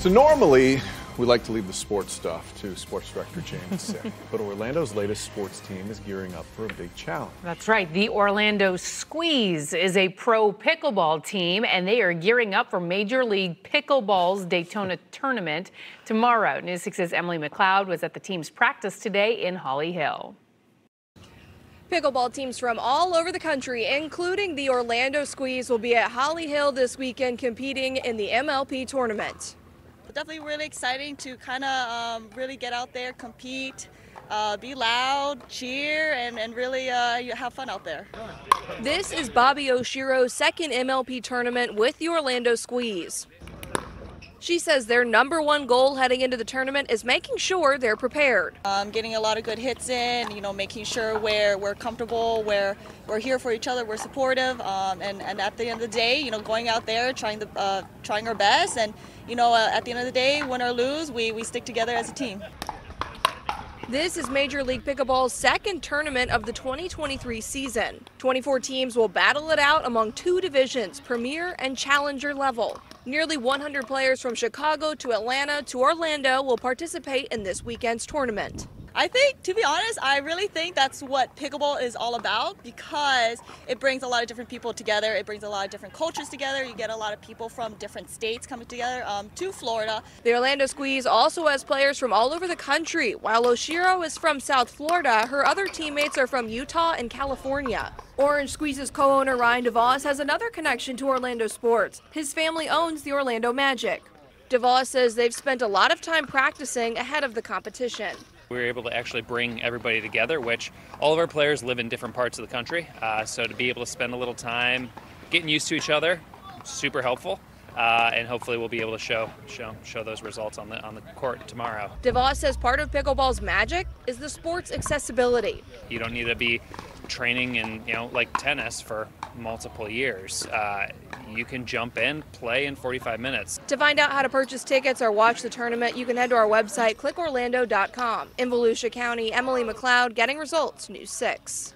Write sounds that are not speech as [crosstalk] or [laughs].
So normally, we like to leave the sports stuff to sports director James Sick, [laughs] but Orlando's latest sports team is gearing up for a big challenge. That's right. The Orlando Squeeze is a pro pickleball team, and they are gearing up for Major League Pickleball's Daytona tournament tomorrow. News 6's Emily McLeod was at the team's practice today in Holly Hill. Pickleball teams from all over the country, including the Orlando Squeeze, will be at Holly Hill this weekend competing in the MLP tournament definitely really exciting to kind of um, really get out there, compete, uh, be loud, cheer, and, and really uh, have fun out there. This is Bobbi Oshiro's second MLP tournament with the Orlando Squeeze. She says their number one goal heading into the tournament is making sure they're prepared. Um, getting a lot of good hits in, you know, making sure we're, we're comfortable, we're, we're here for each other, we're supportive, um, and, and at the end of the day, you know, going out there, trying, the, uh, trying our best, and, you know, uh, at the end of the day, win or lose, we, we stick together as a team. This is Major League Pickleball's second tournament of the 2023 season. 24 teams will battle it out among two divisions, Premier and Challenger level. Nearly 100 players from Chicago to Atlanta to Orlando will participate in this weekend's tournament. I think, to be honest, I really think that's what pickleball is all about because it brings a lot of different people together. It brings a lot of different cultures together. You get a lot of people from different states coming together um, to Florida. The Orlando Squeeze also has players from all over the country. While Oshiro is from South Florida, her other teammates are from Utah and California. Orange Squeeze's co-owner Ryan DeVos has another connection to Orlando sports. His family owns the Orlando Magic. DeVos says they've spent a lot of time practicing ahead of the competition we were able to actually bring everybody together, which all of our players live in different parts of the country. Uh, so to be able to spend a little time getting used to each other, super helpful. Uh, and hopefully we'll be able to show show show those results on the on the court tomorrow. DeVos says part of pickleball's magic is the sport's accessibility. You don't need to be training in you know like tennis for multiple years. Uh, you can jump in, play in 45 minutes. To find out how to purchase tickets or watch the tournament, you can head to our website, clickorlando.com. In Volusia County, Emily McLeod, Getting Results, News 6.